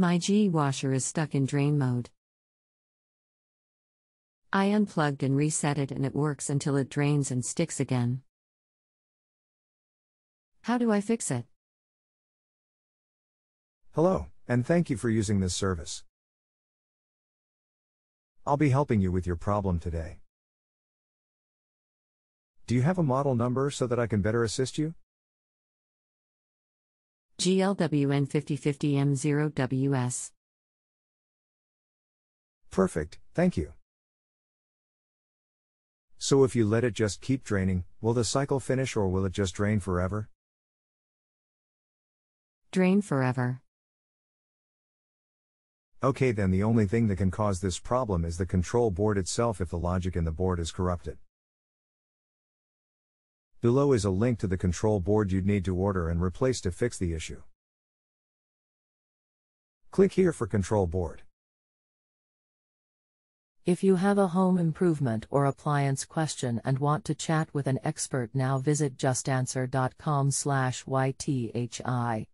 My GE washer is stuck in drain mode. I unplugged and reset it and it works until it drains and sticks again. How do I fix it? Hello, and thank you for using this service. I'll be helping you with your problem today. Do you have a model number so that I can better assist you? GLWN 5050M0WS. Perfect, thank you. So if you let it just keep draining, will the cycle finish or will it just drain forever? Drain forever. Okay, then the only thing that can cause this problem is the control board itself if the logic in the board is corrupted. Below is a link to the control board you'd need to order and replace to fix the issue. Click here for control board. If you have a home improvement or appliance question and want to chat with an expert now visit justanswer.com/ythi.